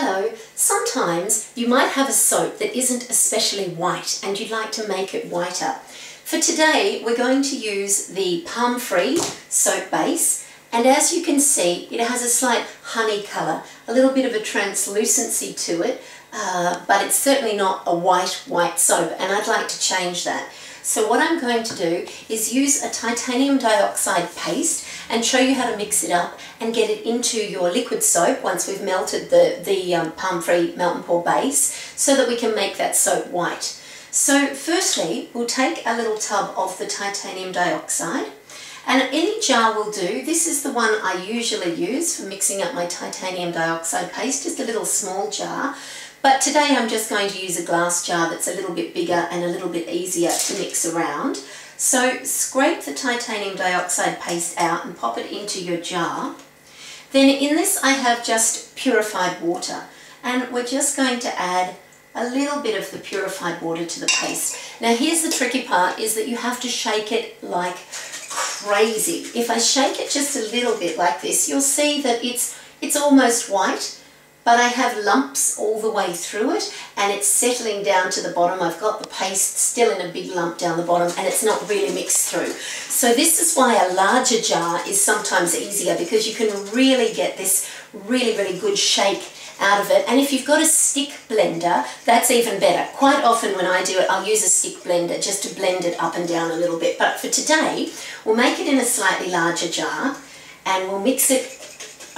Hello, sometimes you might have a soap that isn't especially white and you'd like to make it whiter. For today we're going to use the Palm Free soap base and as you can see it has a slight honey colour, a little bit of a translucency to it uh, but it's certainly not a white white soap and I'd like to change that. So what I'm going to do is use a titanium dioxide paste and show you how to mix it up and get it into your liquid soap once we've melted the, the um, palm free melt and pour base so that we can make that soap white. So firstly we'll take a little tub of the titanium dioxide and any jar will do. This is the one I usually use for mixing up my titanium dioxide paste, just a little small jar. But today I'm just going to use a glass jar that's a little bit bigger and a little bit easier to mix around. So scrape the titanium dioxide paste out and pop it into your jar. Then in this I have just purified water and we're just going to add a little bit of the purified water to the paste. Now here's the tricky part is that you have to shake it like crazy. If I shake it just a little bit like this you'll see that it's it's almost white but I have lumps all the way through it and it's settling down to the bottom. I've got the paste still in a big lump down the bottom and it's not really mixed through. So this is why a larger jar is sometimes easier because you can really get this really, really good shake out of it. And if you've got a stick blender, that's even better. Quite often when I do it, I'll use a stick blender just to blend it up and down a little bit. But for today, we'll make it in a slightly larger jar and we'll mix it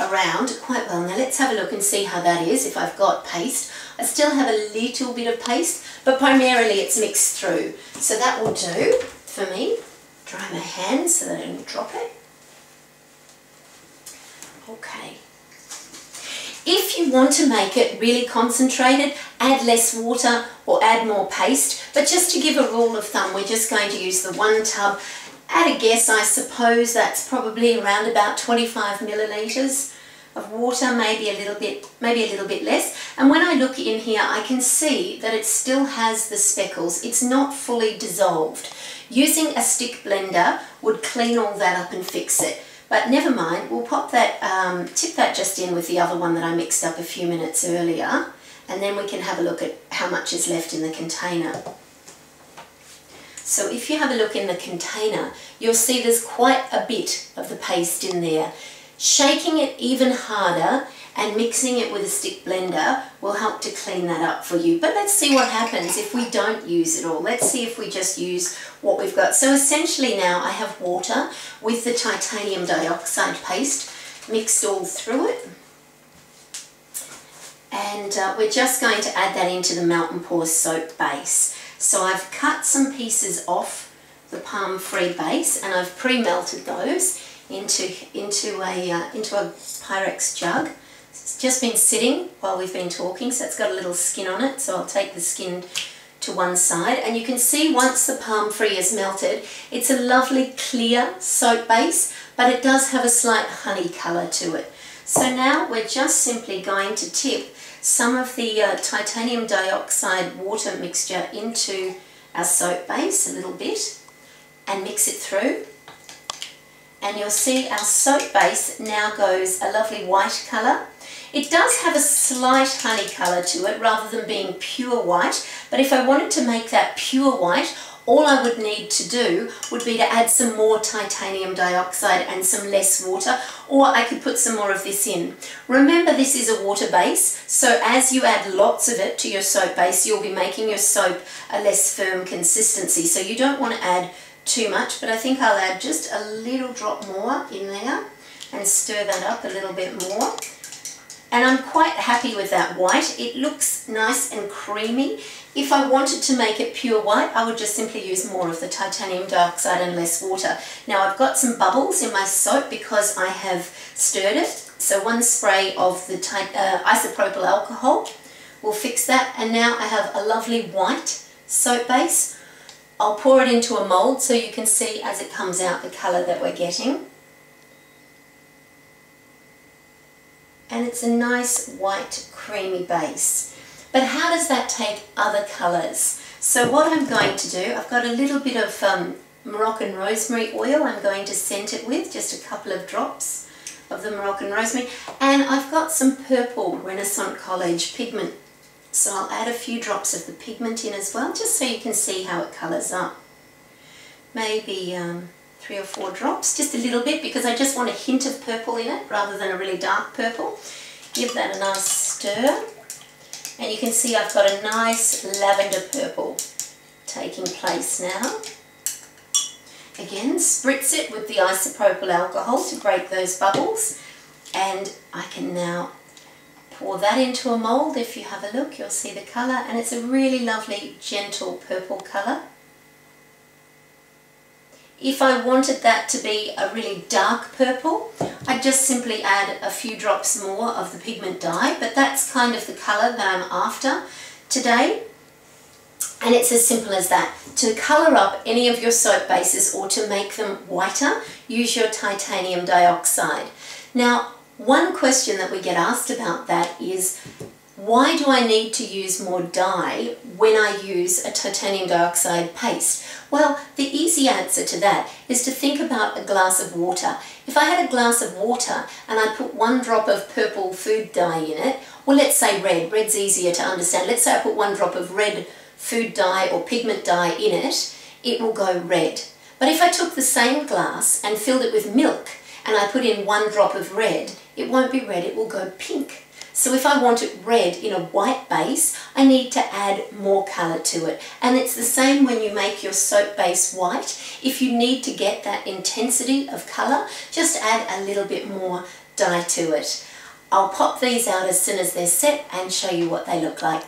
around quite well. Now let's have a look and see how that is if I've got paste. I still have a little bit of paste, but primarily it's mixed through. So that will do for me. Dry my hands so that I don't drop it. Okay. If you want to make it really concentrated, add less water or add more paste. But just to give a rule of thumb, we're just going to use the one tub at a guess, I suppose that's probably around about 25 milliliters of water, maybe a little bit, maybe a little bit less. And when I look in here, I can see that it still has the speckles. It's not fully dissolved. Using a stick blender would clean all that up and fix it. But never mind, we'll pop that, um, tip that just in with the other one that I mixed up a few minutes earlier. And then we can have a look at how much is left in the container. So if you have a look in the container, you'll see there's quite a bit of the paste in there. Shaking it even harder and mixing it with a stick blender will help to clean that up for you. But let's see what happens if we don't use it all. Let's see if we just use what we've got. So essentially now I have water with the titanium dioxide paste mixed all through it. And uh, we're just going to add that into the melt and pour soap base. So I've cut some pieces off the palm free base and I've pre-melted those into, into, a, uh, into a Pyrex jug. It's just been sitting while we've been talking so it's got a little skin on it so I'll take the skin to one side and you can see once the palm free is melted it's a lovely clear soap base but it does have a slight honey colour to it. So now we're just simply going to tip some of the uh, titanium dioxide water mixture into our soap base a little bit and mix it through and you'll see our soap base now goes a lovely white colour. It does have a slight honey colour to it rather than being pure white but if I wanted to make that pure white all I would need to do would be to add some more titanium dioxide and some less water or I could put some more of this in. Remember this is a water base so as you add lots of it to your soap base you'll be making your soap a less firm consistency so you don't want to add too much but I think I'll add just a little drop more in there and stir that up a little bit more and I'm quite happy with that white. It looks nice and creamy. If I wanted to make it pure white, I would just simply use more of the titanium dioxide and less water. Now I've got some bubbles in my soap because I have stirred it. So one spray of the uh, isopropyl alcohol will fix that. And now I have a lovely white soap base. I'll pour it into a mould so you can see as it comes out the colour that we're getting. And it's a nice white creamy base. But how does that take other colours? So what I'm going to do, I've got a little bit of um, Moroccan rosemary oil I'm going to scent it with, just a couple of drops. of the Moroccan rosemary. And I've got some purple Renascent College pigment. So I'll add a few drops of the pigment in as well, just so you can see how it colours up. Maybe um, three or four drops, just a little bit, because I just want a hint of purple in it, rather than a really dark purple. Give that a nice stir. And you can see I've got a nice lavender purple taking place now. Again, spritz it with the isopropyl alcohol to break those bubbles. And I can now pour that into a mould. If you have a look, you'll see the colour. And it's a really lovely, gentle purple colour. If I wanted that to be a really dark purple, I'd just simply add a few drops more of the pigment dye, but that's kind of the colour that I'm after today. And it's as simple as that. To colour up any of your soap bases or to make them whiter, use your titanium dioxide. Now, one question that we get asked about that is, why do I need to use more dye when I use a titanium dioxide paste? Well, the easy answer to that is to think about a glass of water. If I had a glass of water and I put one drop of purple food dye in it, well let's say red, red's easier to understand. Let's say I put one drop of red food dye or pigment dye in it, it will go red. But if I took the same glass and filled it with milk and I put in one drop of red, it won't be red, it will go pink. So if I want it red in a white base, I need to add more colour to it. And it's the same when you make your soap base white. If you need to get that intensity of colour, just add a little bit more dye to it. I'll pop these out as soon as they're set and show you what they look like.